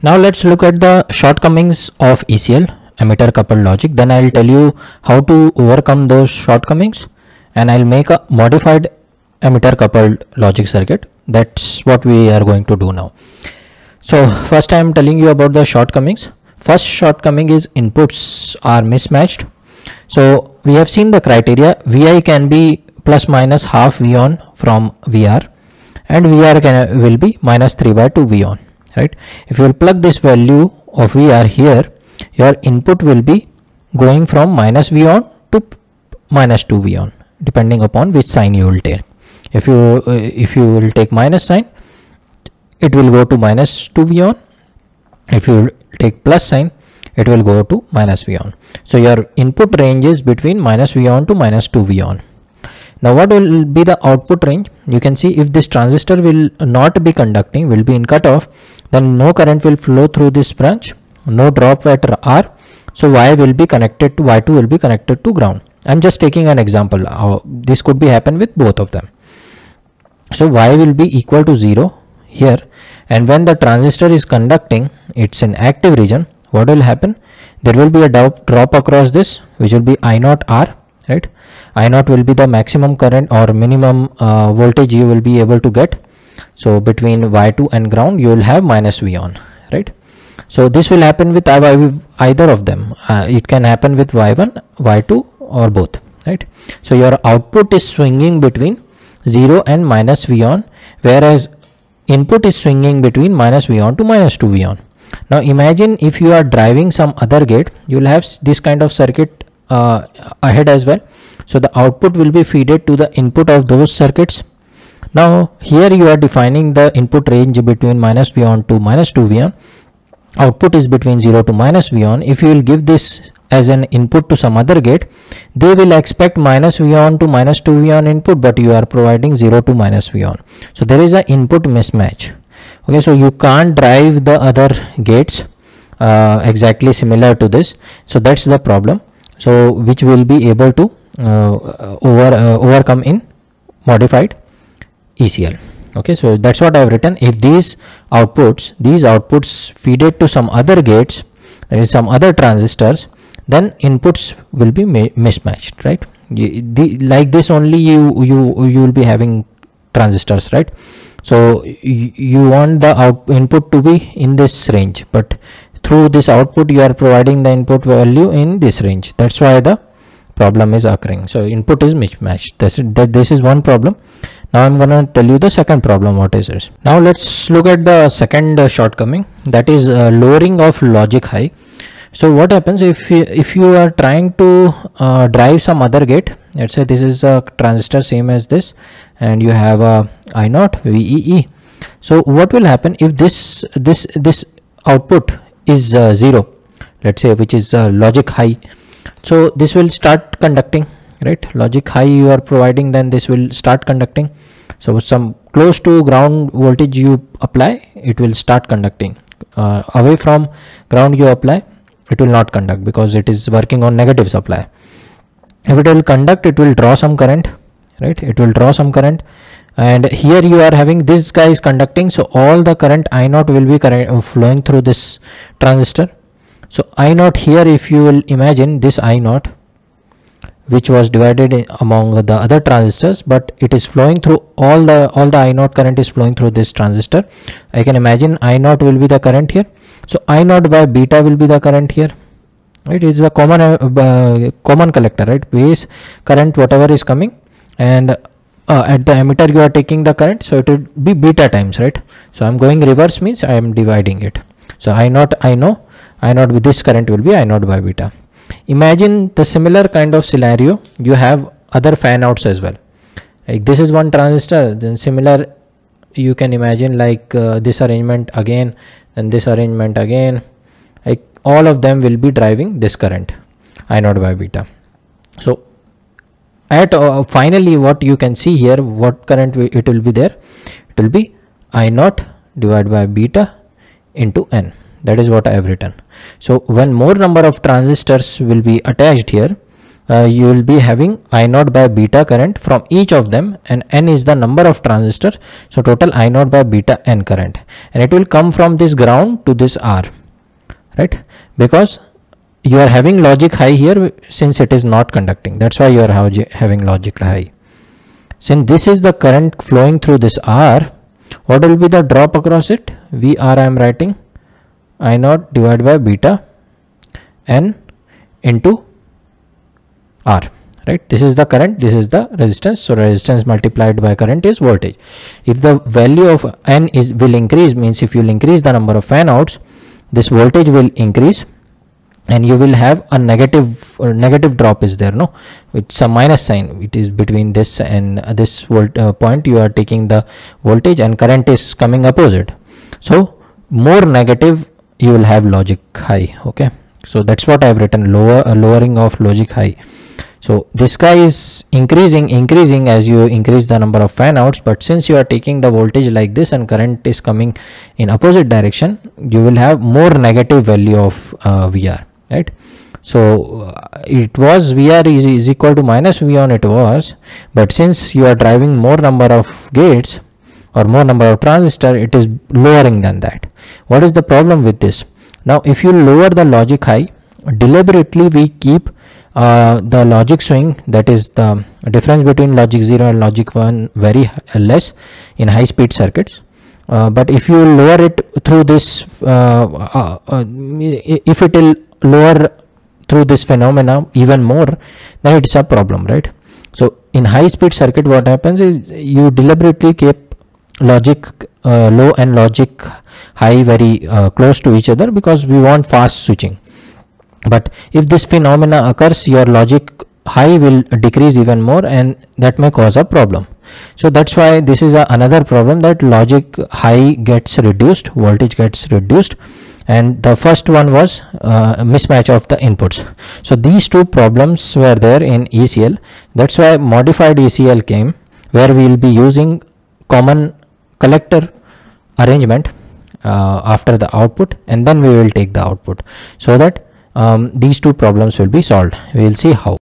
Now let's look at the shortcomings of ECL emitter coupled logic. Then I'll tell you how to overcome those shortcomings and I'll make a modified emitter coupled logic circuit. That's what we are going to do now. So first I'm telling you about the shortcomings. First shortcoming is inputs are mismatched. So we have seen the criteria Vi can be plus minus half V on from VR and VR can, will be minus 3 by 2 V on right. If you will plug this value of VR here your input will be going from minus V on to minus 2 V on depending upon which sign you will take. If you uh, if you will take minus sign it will go to minus 2 V on. If you take plus sign it will go to minus V on. So your input range is between minus V on to minus 2 V on. Now what will be the output range? You can see if this transistor will not be conducting, will be in cutoff, then no current will flow through this branch, no drop at R. So Y will be connected to Y2 will be connected to ground. I'm just taking an example. Uh, this could be happen with both of them. So Y will be equal to 0 here and when the transistor is conducting, it's in active region, what will happen? There will be a drop, drop across this which will be I naught R right i naught will be the maximum current or minimum uh, voltage you will be able to get so between y2 and ground you will have minus v on right? So this will happen with either of them. Uh, it can happen with y1 y2 or both right? So your output is swinging between 0 and minus v on whereas input is swinging between minus v on to minus 2 v on. Now imagine if you are driving some other gate you will have this kind of circuit uh, ahead as well. So the output will be fed to the input of those circuits now here you are defining the input range between minus v on to minus 2 v on. Output is between 0 to minus v on. If you will give this as an input to some other gate they will expect minus v on to minus 2 v on input but you are providing 0 to minus v on. So there is a input mismatch. Okay so you can't drive the other gates uh, exactly similar to this. So that's the problem. So which will be able to uh, over uh, overcome in modified ECL okay so that's what I have written. If these outputs these outputs feed it to some other gates there is some other transistors then inputs will be mismatched right? The, like this only you you you will be having transistors right? So you want the out input to be in this range but through this output you are providing the input value in this range. That's why the problem is occurring. So input is mismatched. This, that this is one problem now i'm going to tell you the second problem what is this? Now let's look at the second uh, shortcoming that is uh, lowering of logic high. So what happens if you, if you are trying to uh, drive some other gate let's say this is a transistor same as this and you have a i naught vee so what will happen if this this this output is uh, 0 let's say which is uh, logic high? So this will start conducting right? Logic high you are providing then this will start conducting. So some close to ground voltage you apply it will start conducting. Uh, away from ground you apply it will not conduct because it is working on negative supply. If it will conduct it will draw some current right? It will draw some current. And here you are having this guy is conducting so all the current i naught will be current, uh, flowing through this transistor. So i naught here if you will imagine this i naught which was divided among the other transistors but it is flowing through all the all the i naught current is flowing through this transistor. I can imagine i naught will be the current here. So i naught by beta will be the current here right? It is a common uh, common collector right? Base current whatever is coming and uh, at the emitter you are taking the current so it will be beta times right? So i'm going reverse means i am dividing it. So i naught i know i naught with this current will be i naught by beta imagine the similar kind of scenario you have other fan outs as well. Like this is one transistor then similar you can imagine like uh, this arrangement again and this arrangement again. Like all of them will be driving this current i naught by beta. So at uh, finally what you can see here what current it will be there? It will be i naught divided by beta into n that is what i have written. So when more number of transistors will be attached here uh, you will be having I naught by beta current from each of them and n is the number of transistor. So total I naught by beta n current. And it will come from this ground to this R right? Because you are having logic high here since it is not conducting. That's why you are having logic high. Since this is the current flowing through this R what will be the drop across it? VR I am writing I naught divided by beta n into R right? This is the current this is the resistance. So resistance multiplied by current is voltage. If the value of n is will increase means if you will increase the number of fan outs this voltage will increase and you will have a negative negative drop is there no? It's a minus sign. It is between this and this volt uh, point you are taking the voltage and current is coming opposite. So more negative you will have logic high okay? So that's what i've written lower uh, lowering of logic high. So this guy is increasing increasing as you increase the number of fan outs but since you are taking the voltage like this and current is coming in opposite direction you will have more negative value of uh, vr right? So uh, it was vr is, is equal to minus v on it was but since you are driving more number of gates or more number of transistor it is lowering than that what is the problem with this? Now if you lower the logic high deliberately we keep uh, the logic swing that is the difference between logic 0 and logic 1 very less in high speed circuits. Uh, but if you lower it through this uh, uh, uh if it will lower through this phenomena even more then it's a problem right? So in high speed circuit what happens is you deliberately keep logic uh, low and logic high very uh, close to each other because we want fast switching. But if this phenomena occurs your logic high will decrease even more and that may cause a problem. So that's why this is a, another problem that logic high gets reduced voltage gets reduced. And the first one was uh, mismatch of the inputs. So these two problems were there in ECL that's why modified ECL came where we will be using common collector arrangement uh, after the output and then we will take the output so that um, these two problems will be solved. We will see how